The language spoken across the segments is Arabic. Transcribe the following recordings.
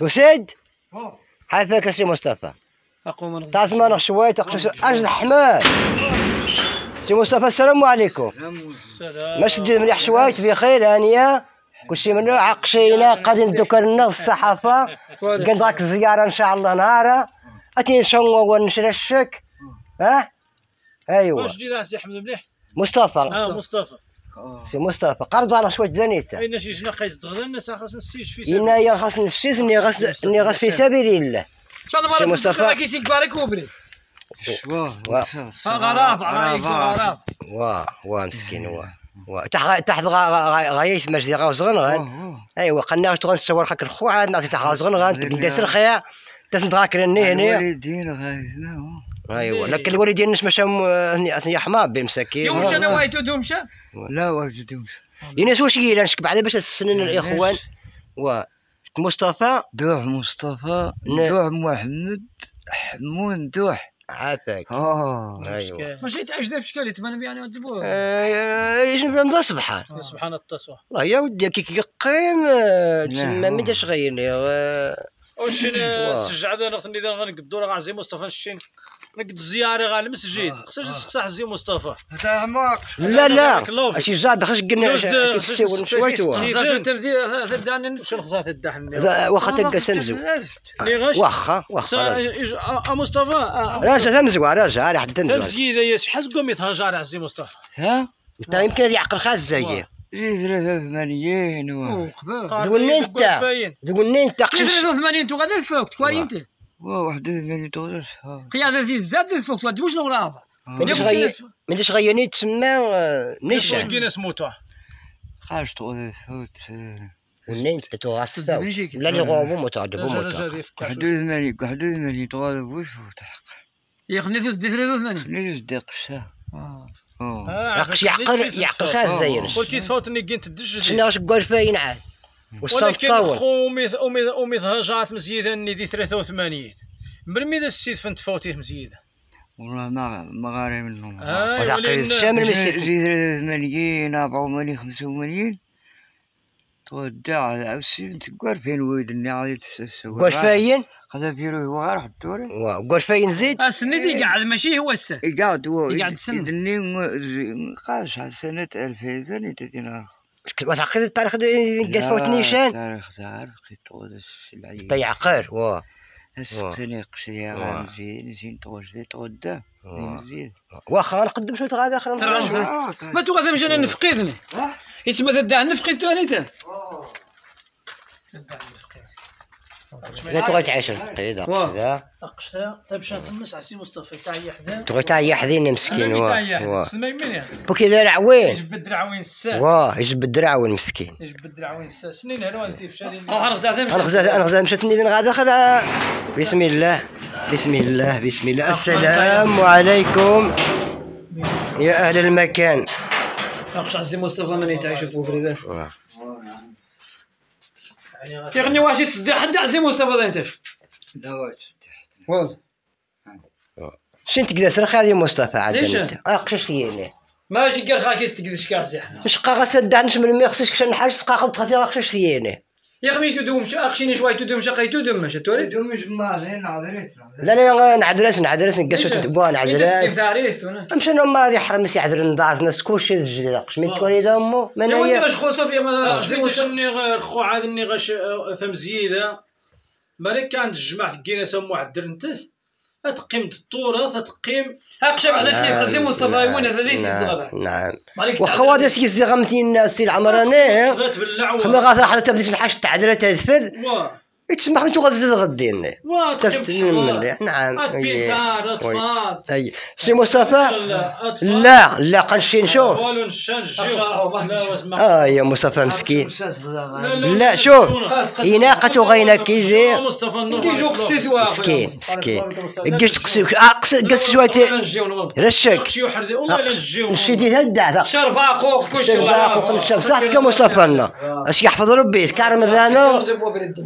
توسد يا سي مصطفى. أقوم تعزم أنا شوية تقشش أجد حماد سي مصطفى السلام عليكم. السلام. ما شد مليح شوية بخير هانية. كلشي منو عقشينا قاعدين ندوكرنا الصحافة. قلت ذاك الزياره إن شاء الله نهار أتي نشنو ونشرشك. ها؟ ايوا واش جينا سي أحمد مليح. مصطفى. آه مصطفى. سي مصطفى قرض على شوية دنيتا أين شي جنا قيس دغدا الناس خاص نسيج في إنا يا خاص نشيس إني غاس إني غاس في سبيل الله. إن شاء الله سي ما مصطفى. كيسي كباري كوبري وا غراب غراب. غراب. وا وا مسكين وا وا تحت تحت غايث مجدي غاو صغن أيوا قلنا تغن نصور خاك الخو عاد نعطي تحت صغن غان. ندير الخيا تسنتغاك هني هني الوالدين غايثنا ايوا لكن الوالدين نش مشى هني حمام بمساكين. يوم مشى دوم مشى لا واجدهم ينس واش قيل نشك؟ بعد باش تسنن الإخوان. و مصطفى؟ دوح مصطفى دوح محمد حمون دوح. عافاك. آه. ايوا ماشي تعيش ذا بشكل؟ يتمنى يعني ودبوه آه، يجب نبدا صبحا سبحان. التصوى. والله يا ودي كي يقيم تسمى من داش غيرني واش واه. سجع هذا نغتني اذا غنقدو راه غنزي مصطفى الشين نقد الزياره غا المسجد خصك تسقسح زي مصطفى. هذا عماق لا لا. اشي زاد خش قلنا كيتسيون شويتو خصها التمزيل تدعني شنو خصها تدعني واخا تلقى سمزو. اللي غاش واخا واخا. ا مصطفى راجع تمزو راجع راه حد تمزو تمزيد يا شي حاس قوم يتهجر عزي مصطفى. ها؟ انت يمكن يعقل خاص زي. جي ثلاثة ثمانيين و تقولني أنت. تقولني أنت كيف قشش 83 تو غادي الفوق تكواري أنت. واحد ثمانية تغرس قيادة ذي الزاد الفوق تودي واش نغرابة مانيش غي مانيش غياني تسمى آه، نيشان. كاين سموتو خاش تغرس فوت ونين أنت تغاس تزبنجيك. لا لي غومو موتا رجع دبو رجع موتا ريف واحد ثمانية واحد ثمانية تغرس وش فوت يا خلينا دي 83 نيجي ديق الشا راكش يعقل يعقل خاص زين قلتي تفوتني كي تدجد حنا واش قال فاين عاد وصل طاول ولكن خو امي هجرات مزيدة دي 83 من ميد السيد فنت فوتيه مزيدة والله ما ما غاري منهم ولا آه الشامل مزيد 83 84 85 تودع عوسي تقول فين ولد اللي عادي تسوي قول فاين هذا في روح وغير حد دوري قول فاين زيد؟ السنة دي قاعد ماشي هو السه قاعد هو يقعد سنة. يدني قاش على سنة ألفين ثاني تدينا وتعقل التاريخ قال فوت نيشان. تاريخ تعرف كي تقول السلعي تيعقل وا السنة قشري واه. على نزيد نزيد تغشدي تغدا واه. نزيد واخا نقدم شوية غادا اخر ترى نخرج. ما تو غادي مشي أنا نفقدني يتما تدع نفقد ثاني تا لا تغي تعيش كذا واه. كذا اقشتا تمشى نطمس على سي مصطفى تاع حدا. تغي تاع حذين مسكين وا وا سمي من يعني بوكي دار عوين يجبد الدرعوين الساعة. واه يجب الدراعون مسكين. يجبد الدرعوين الساعة. سنين هلوان في فشالين أو غنغزا أنا غزال أنا غزال مشات نيدن غادا آخر. بسم الله بسم الله بسم الله. السلام عليكم. يا أهل المكان. ناقش عزي مصطفى من يتعيش. يغني واش تصدي حد عزي مصطفى ذا انت لا واش والله شنو تقدر سرخ هذه مصطفى عاد ليش؟ أنت؟ أه قشش ليني ماشي قال خاك يستقدش كاع مش قاغا سدعنش من ما خصش كشن حاجة سقاقه تخافي راه قشش ليني يا غمي تدوم اخشيني شوي تدوم شقيتو دم ماشي توري دومش ما زين عذريت لا لا نعدرس نعدرس نقص تبوا نعدرس ثاريست وأنا مشى نوم ما غادي يحرم سي عذر نداز ناس كلشي الجديد قش من تولد أمه؟ من هي؟ واش خو صافي ما عزيز مصطفى ني غير خو عاد ني غاش ثم زيادة مالك كان الجماعة كينا سمو عدر نتث اتقيم التراث اتقيم اقشب على كيف عزي مصطفى وين هذا ليس نعم يصدق نعم. مالك وخا هذا سيس دي غمتين سي العمراني خما غاثا حتى تبدي في الحاج تعدل تنفذ وا. يتسمح انتو غتزيد غدين وا تفت من نعم اي سي مصطفى لا لا قنشي نشوف آه يا مصطفى مسكين لا لا شوف إناقة غينا كيزي مصطفى النور كيجو قسيس واحد مسكين مسكين قش تقسي قص قص شوية رشك شي وحد والله لا نجيو نشي دي هدا شربا قوق كل شرزاق وكل شيء صح كمصطفى اش يحفظ ربي كار مذانو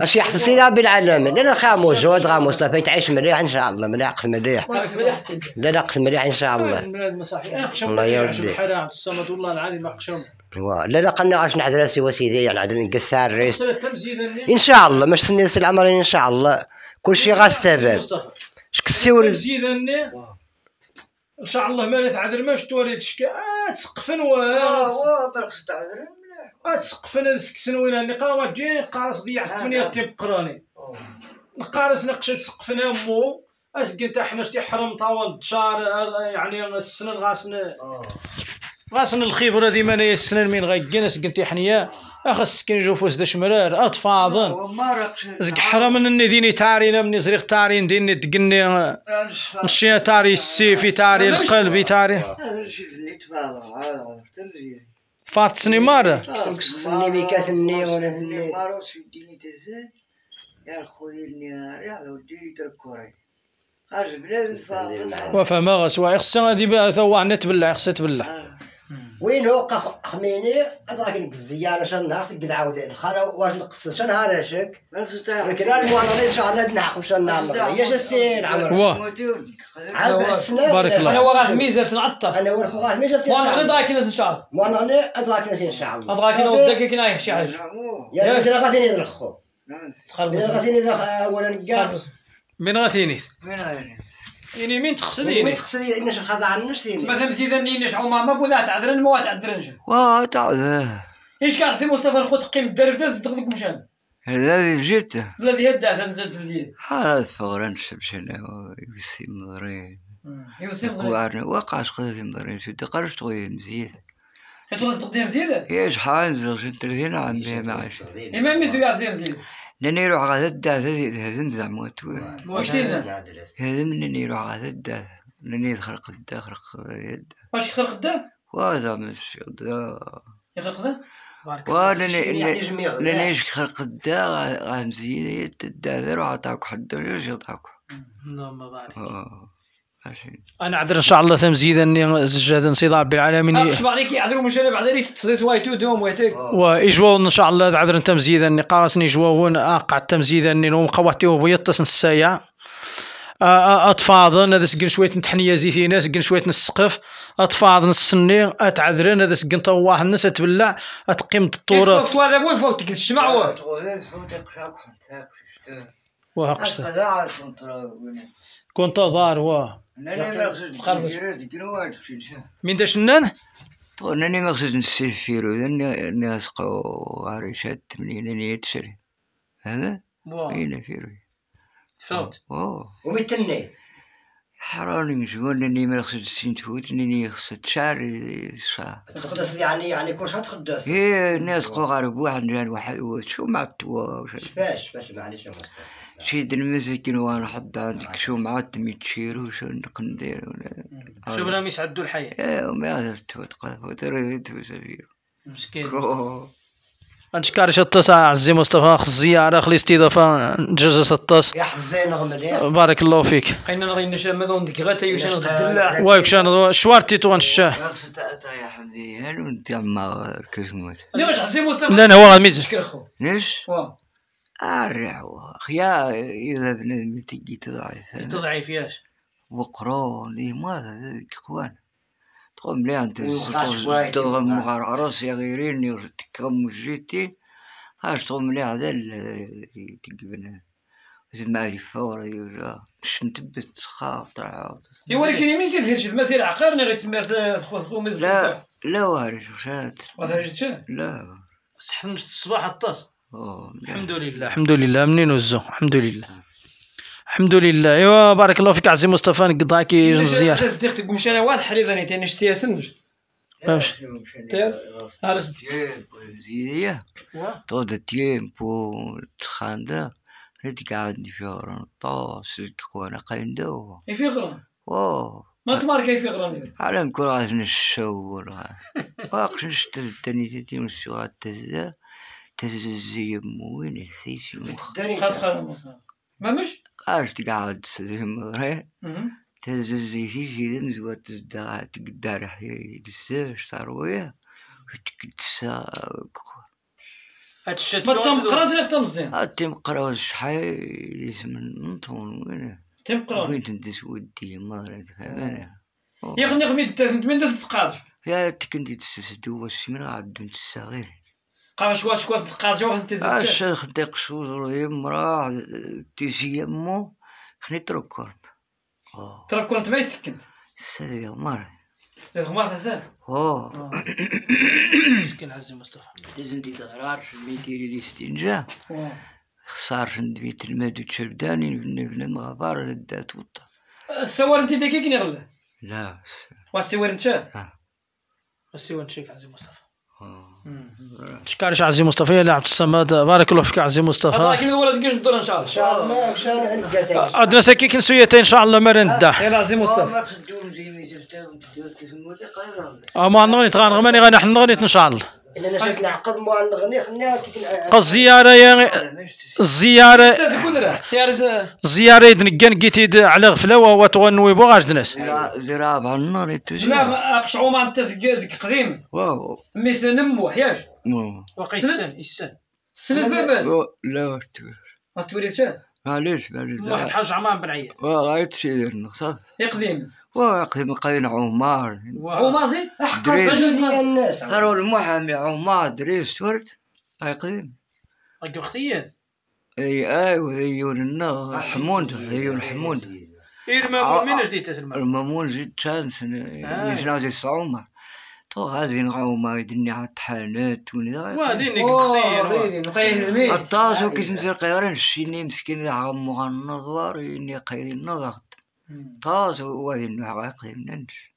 اش يحفظ رب العالمين لا خاموس زود غا مصطفى تعيش مليح إن شاء الله مليح قف مليح. لا لا قف مليح إن شاء الله. الله يرضي. عبد الصمد والله العظيم اخشم وا- لا لا قلنا غاش نعذر سوا سيدي يعني نقصها الريس إن شاء الله مش سي العمرين إن شاء الله. كل شيء غا السبب. الني إن شاء الله ما تعذر ماش توري تشكى آه تسقفن و آه تسقفن سكسن وين هاني قاوة تجي قارص ضيع في الدنيا تيبقراني نقارس نقش تسقفن أمو. اسكن تا حنا شتي حرم طاول دشار يعني السنن غاسن غاسن الخبره ديما أنا السنن من غيكين اسكن تي حنيا اخا سكن جوفوس دا شمرار أطفاضن. زك حرام اني ديني تارينا مني زريق تارين ديني تقني. آه، نشي تاري السيفي تاري القلبي تاري. اللي فات سنيمار سني بيكات الني ولا الني مارو سيديني تزال يا خويا النهار يا ودي بلاد يتفاضل وفما غسوا خصها هادي بقى ثوا عنا تبلع خصها تبلع وين هو خميني؟ ادراك نك الزيارة شن نهار تقد عاود الخلا واش نقص؟ شن نهار شك؟ لكن أنا المواطنين ان شاء الله نحكم شن نهار يا جسين عمر واه. عاد السنة. بارك الله. أنا وراه ميزة تنعطر أنا ورخ غاه ميزة وأنا غير دراك ناس إن شاء الله. وأنا غني ادراك نسي إن شاء الله. دراك ودك كنا شي حاجة. يا. رجل غادي ندرخو غادي ندرخ اولا كاع من غاتينيث من غير يعني مين ما تقصديني تقصدي انش خاضع عنش ثاني مثلا زيدني نشعو ماما بولا تعذرن ما تعذرنش واه تعذر إيش كان سي مصطفى الخوت قيم الدرب تاع صدق ديك مشان؟ هذا اللي جيت. الذي هدا تمزيد هذا فغران شبشنا ويسي مضرين يوسف وعرنا وقعش قضي مضرين شو تقرش طويل مزيد انت صدق ديال مزيد إيش حانزل شو 30 عام بها معاش إمام ميتو يا زين مزيد لاني يروح غادا الدا هذا نزع موتور واش تينا هذا من يروح غادا الدا لاني يخرق الدا خرق يد واش يخرق الدم وهذا مش دا يخرق جميع لاني إيش خرق الدا غا مزيد الدا يروح عطاك حد ولا يعطاك اللهم بارك. أنا عذر ان شاء الله تمزيد اني زجاد نصيد رب العالمين اخش عليك يعذروا مشان بعد ذلك تصيص وايتو دوم ويتك ويجوا ان شاء الله عذر تمزيد اني قاسني جواون اقع تمزيد اني نوم قواتي وبيطس السايع اطفاضن هذا سكن شوية نتحنيه زيتينا سكن شوية نسقف اطفاضن السني اتعذرن هذا سكن طواح الناس تبلع اتقيم الطورة فوق هذا بون فوق الشمع هو كنت ضار واه من دا شنان؟ انني مقصود نسيف فيرو الناس قو عريشات منين اني يتشري هذا؟ اين فيرو تفوت ومتني. حراني مشغول اني ما خصت السين تفوت اني خصت شعر شعر تخدس يعني يعني كل شهر تخدس هي الناس قو غارب واحد جان واحد شو مع التوا باش؟ باش معليش مصطفى شيد المسكين وأنا حد عندك شو معات ميتشير وشو نقندير ولا. شوف راهم يسعدوا الحياة؟ إيه وما عرفت تقف وترى سفير مسكين. نشكر شطس عزي مصطفى خص الزيارة خلي استضافة نجز شطس يا حزين غملي بارك الله فيك. قينا نغي نشام مدون ديك غاتا يوشان الدلع وايك شان شوارتي تو نشاه خصت اتا يا حمدي هل أنت ما كشموت أنا واش عزي مصطفى؟ لا لا هو غميز شكر خو ليش؟ واه ارع خيا إذا بنادم تجي تضعف. تضعيف ياش. وقرا لي ما ذيك إخوان؟ تقوم لي أنت. تقوم غار عرس يا غيرين تكم جيتي هاش تقوم لي هذا تقبل. زعما الفور يوجا باش نتبت خاف طلع إي ولكن يمين زيد هرشد المسير عقارنا غير تسمى خو خو مز لا لا وارش وشات. وهذا رجت لا. صح نشط الصباح الطاس. الحمد لله. الحمد لله. منين وزو؟ الحمد لله. الحمد لله ايوا بارك الله فيك عزيزي مصطفى نقضاك يجي الزيارة تصديق تقول مشان واحد حريضاني تاني السياسة نجد فهمش. تعرف؟ طود التيمبو تخاندا هاديك عندي فيها رنطاس كوانا في غران اوه ما تمارك اي في غران على كل غاز نشو واقش نشتل تاني تيتي نشو غاد تزدا تززي موين ثيش مخ خاص خلاص ما مش قاش تقعد مهم. تززي إذا نزوات تقدر حي تساش تروية وتكتسا هاد الشات ما تم قرات لك تم مزيان هاتي مقراو شحال اسم نطون وين تم قرات وين تندس ودي ما فهمنا يا خني غميد التاسنت من تقاج يا تكندي تسدو السمين عدو الصغير قاش واش كواس تقاج واش تزيد؟ الشيخ ديق شو يمرا تيجي يمو خني تركور ترى كنت ما يسكن. سيدي مار زيد خماس حسن أوه. مسكين عزي مصطفى. دزنتي تغرار ميتيري الاستنجاء. خسار شند بيت الماد وتشرداني بنبنى مغفار ردات وطا السوار انت ديكي كني غلا؟ لا. والسوار انت؟ وين شيك عزي مصطفى؟ آه. شكارش عزي مصطفى يا عبد الصمد بارك الله فيك عزي هذا مصطفى كيما الولد كيش الدور ان شاء ان الله شاء الله ان شاء الله نلقى عندنا ساكيك نسويتين ان شاء الله ما نداه يلا عزيز مصطفى اما نغنيت غنغماني غني حنا نغنيت ان شاء الله أنا شفت نعقب مع نغني خليها الزياره يا الزيارة الزياره يدنقان قيتي على غفلة وهو تغنوي بو غاش دناس. ذراب على النار لا ما اقشعو ما أنت زك زك قديم. واو. ميس نمو حياج مو. وقي سند. السن السن سند؟ باباس لا وقت ما تولي تا معليش معليش واحد الحاج عمام بن عياد غايت سيدر نقصد يقديم واقي قاين عمار. هو مازي دريس. ترى المحامي عمار دريس ورد. اي قديم رقم اختيان إي أيوه ايون النا حمود ايون حمود. إيرما من جديد تسلم؟ المامون زيد شانس نسنا زي الصعومة تو غازي نعوما يدني على الطحانات ونذا وهذه نقم اختيان الطاس وكيس مثل قيران شيني مسكين عمو النظوار يني قيد النظر. طاس وهذه النوع قيم ننش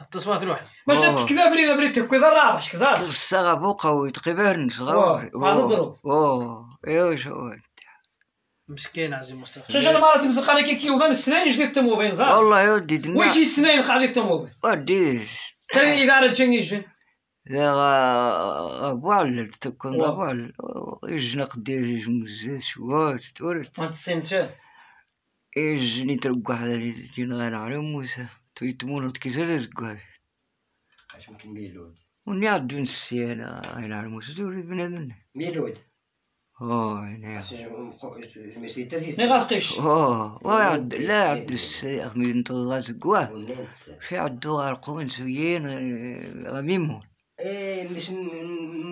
التصوات الواحد باش كذا بريد بريد تكو ذا رابش كذا؟ الصغا فوق ويتقبرن صغار. ما تزرو. أوه. ايوا شو مسكين عزي مصطفى. شاش أنا مرات مسق أنا كي كيوغان السنين جديد تموبين صح والله يا ودي دنا. واش السنين قاعد التموبين ودي كان اداره شنو يجن ذا أبوال تكون واه. أبوال يجنا قدير يجمزز شوات تورت. ما تسين تا هذا جينا غير على موسى تويتمون تكسر ترقوا وني عدو نسي أنا غير على موسى تورت بنادم ميلود اوه نعم ني غاتقيش اوه ويعد لا عدو السياق من طغاز قواه في عدو غارقون سويين غميمو إيه مش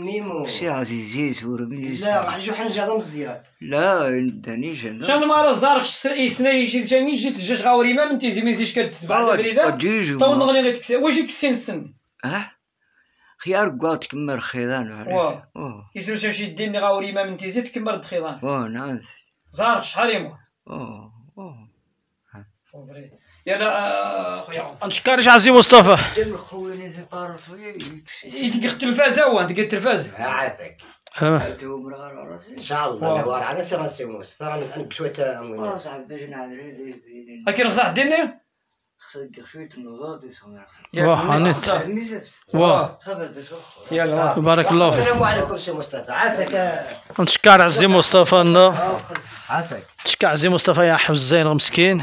ميمو. سي عزيزي من لا راح حنجا هذا مزيان. لا دانيش أنا زارخ السنين يجي جاني جيت جاش غاوري ما من تيزي من زيش كتبع تو نغني غير تكسي. واش يكسين السن آه خيار قوات كمر خيضان واه. يسرو شاش يديني غاوري ما من تيزي تكمر اوه نعم. زارخ شحال يمو اوه اوه يلا خويا نشكرش عزي مصطفى يدق التلفازه هو مرار على راسي ان شاء الله أنا وارع أنا سي مصطفى آه صاحبي باش نعذر هاكي راه ديني واه يلا بارك الله فيك السلام عليكم سي مصطفى عافاك نشكر عزي مصطفى النا عافاك نشكر عزي مصطفى يا حفظ زين مسكين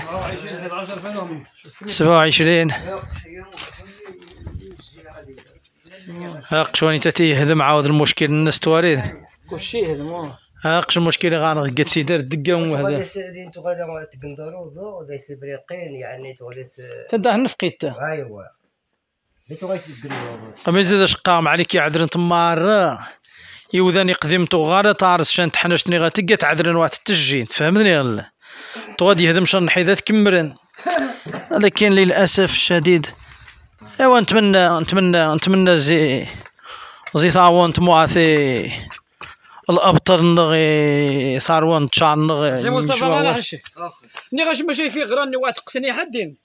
27 هاق شواني تاتي يهدم عاود المشكل الناس تواريد كلشي هذا شو المشكل غانا قد سيدار الدقة وهذا. غادي انتو غادي تقندروا ذو غادي سبريقين يعني تو غادي تدا نفقيته. ايوا بيتو غادي تقندروا قبل زيد شقام عليك يعذرن تمار. يوذاني قديمتو غارة طارس شان تحنشتني غاتقا تعذرن واحد التجين فهمتني غلا تو غادي يهدم شان حيدات كمرن لكن للأسف الشديد ايوا نتمنى نتمنى نتمنى زي زي ثاوون تمواثي الأبطال نغي ثاروان تشان نغي سي مصطفى أنا حشي ني غاش ماشي في غراني واحد قسني حدين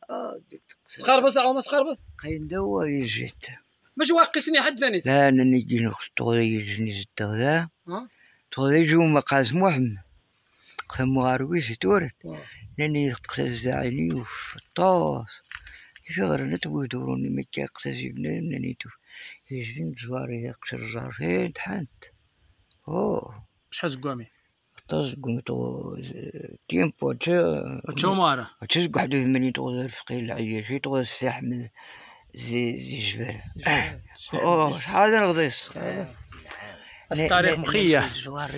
سخربص أو ما سخربص؟ قين دوا يجيت باش واحد قسني حد ثاني؟ لا أنا نجي نختو يجني زدو ذا. ها؟ تو يجو مقاس محمد خمو غارويش تورت. لاني قتاز عيني وفي الطاس يفغر نتبو يدوروني مكا قتاز يبنان نانيتو يجين جواري يقشر جارفين تحنت أوه. شحال زقامي طاز قمتو تيمبو تشا تشومارا تشا قعدو يمني تغوز الفقير العياشي تغوز الساح من زي زي جبال. أوه شحال رغديس التاريخ مخيح زوار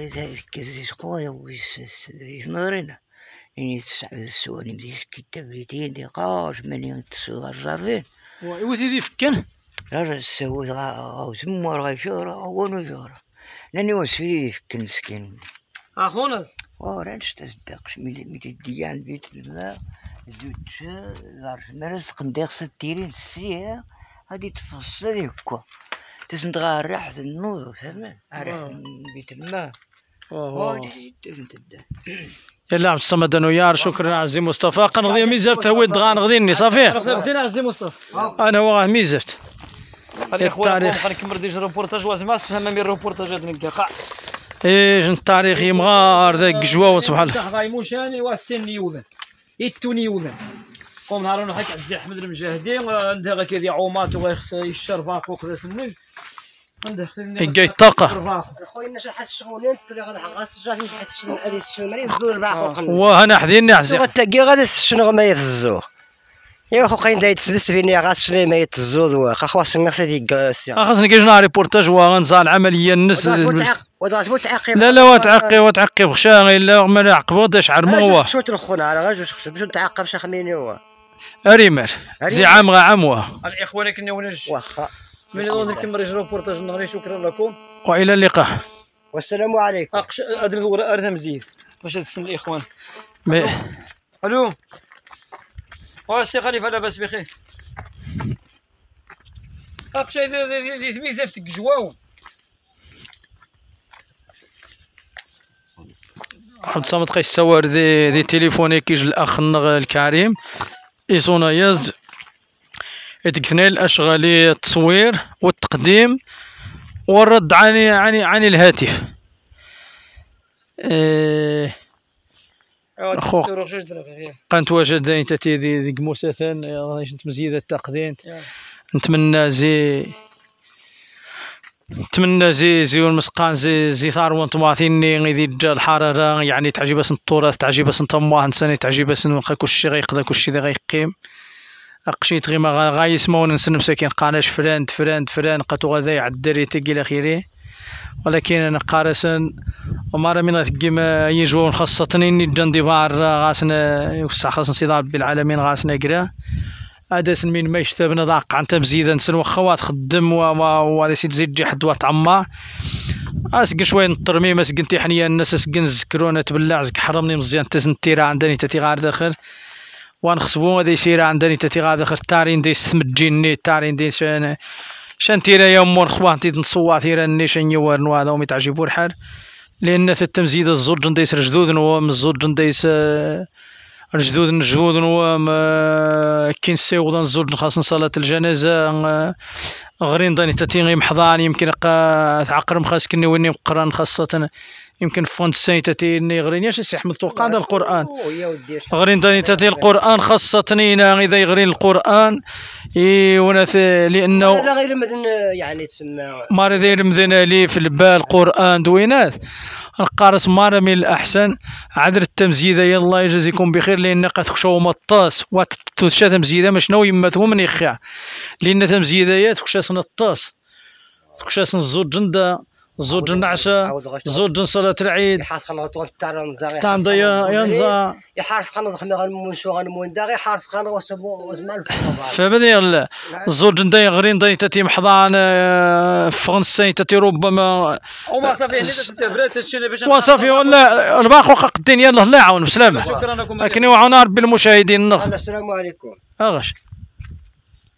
كزي قوي ويس مغرنا يعني تسعة السواني مديش كتاب ريتين دي قاش مليون تسوغ الجارفين ويتي دي فكن رجع سويت غا غا شورا ونو شورا لأني وسفي فكن مسكين. اخونا ورانش تصدقش ملي ملي ديان بيت الماء زوج ظرف مرس قنديق ستيرين السيا هادي تفصل هكا. تسندغا راح النوض فهمت؟ راح بيت الماء يلا عبد الصمد انويار شكرا عزيزي مصطفى. قنغضي ميزات تهويد غان غضيني صافي؟ بدينا عزيزي مصطفى. أنا هو الاخوان التاريخ. غنكمل ديجا روبورتاج واسمع فهم من الروبورتاجات نلقى إيش التاريخ يمغار ذاك جواو سبحان الله. غاي موشاني والسن يوذن يتوني يوذن قوم نهار نحك عزيز احمد المجاهدين وعندها غا كيدي عومات وغيخص يشرفاق وكذا خلينا يقاي الطاقة خويا حس شغلين طريق غادي جاتي نحس شنو غادي شنو الزور باقو وهنا عزيز غتاقي غادي شنو ما يتزو يا خو قاين دايت تسبس فيني غاس شنو ما يتزو واخا خواص الناس هذيك خاصني كيجنا ريبورتاج وغنزال العملية الناس ودات متعقب لا لا وتعقي وتعقي بخشاغي لا ما نعقبو داش عرمو هو شو تلخون على غاج باش باش نتعقب شي خميني هو اريمر زي عام غا عموه الاخوان كنا ونج واخا من يظن نكمل روبورتاج النهاري شكرا لكم والى اللقاء والسلام عليكم اقش ادري الورا ارثم زيد باش تسن الاخوان ألو واسي خليفه لاباس بخير اقش هذه ثميزه في جواو عبد الصمد قيس سوار ذي ذي تليفوني كيج الاخ الكريم ايصونا يزد يتكثني الاشغالي التصوير والتقديم والرد عن عن عن الهاتف إيه أخوك. قنت وجد أنت تي ذي ذي قموسثن انت مزيد التقديم نتمنى زي نتمنى زي زي المسقان زي زي ثار طماثيني غيدي جا الحرارة يعني تعجب سن التراث تعجب سن طموح انسان تعجب سن واخا كلشي غيقضى كلشي ذا غيقيم أقشيت غيما غا غا يسمعون نسن مساكين قاناش فران فران فران قاتو غادا يعدري تقي إلى اخره ولكن أنا قارسن ومارا من ثقيم يجون خاصة إني جان ديبار غاسنا يوسع خاصنا سيدي ربي العالمين غاسنا قرا هذا من ما يشتبنا ضاق عن تمزيدا نسن وخوات خدم وهذا سيد زيد جي حد وطعما اسق شوي نطرمي ما سقنتي حنيا الناس سقن زكرونا تبلع زك حرمني مزيان تزن تيرا عندني تتي غار داخل. ونخصبو هذا يسير عندني تتي غار داخل. تارين دي سمجيني تارين دي شان شان تيرا يوم مور خواتي نصوا تيرا ني شان يوار نوا هذا يتعجبوا الحال لأن في التمزيد الزوج نديس رجدود نوا من الزوج نديس آه، رجدود نجدود نوا ما كين سيوضن الزوج خاص صلاة الجنازة آه، غرين داني تاتين محضان يمكن تعقرم خاص كني ويني مقران خاصة يمكن فونت ساي تاتيني غرين ياش سي أحمد توقع هذا القرآن. يا ودي غرين داني تأتي القرآن خاصة إنا إذا يغرين القرآن إي وأنا لأنه هذا غير مدن يعني تسمى مارا ذير مذنا لي في البال قرآن دوينات. القارس مارا من الأحسن. عذر التمزيدة يلا يجازيكم بخير لأن قد خشوا مطاس وتشا تمزيدة مش نو يما ثم من يخيع. لأن تمزيديات خشاس نطاس خشاس الزوج جندا عشاء الزوج جن صلاة العيد. يحارس خنا طول تام ضيا ينزا يحارس خنا خنا غنمون شو غنمون داغي حارس خنا وسبو وزمان فبدي لا الزوج جندا يغرين داي تتي محضان آه، فرنسي تتي ربما وما صافي وصافي ولا الباقي وقع الدين يلا الله يعاون بسلامة. شكرا لكم. لكن يوعونا ربي المشاهدين. النخ السلام عليكم. أغش.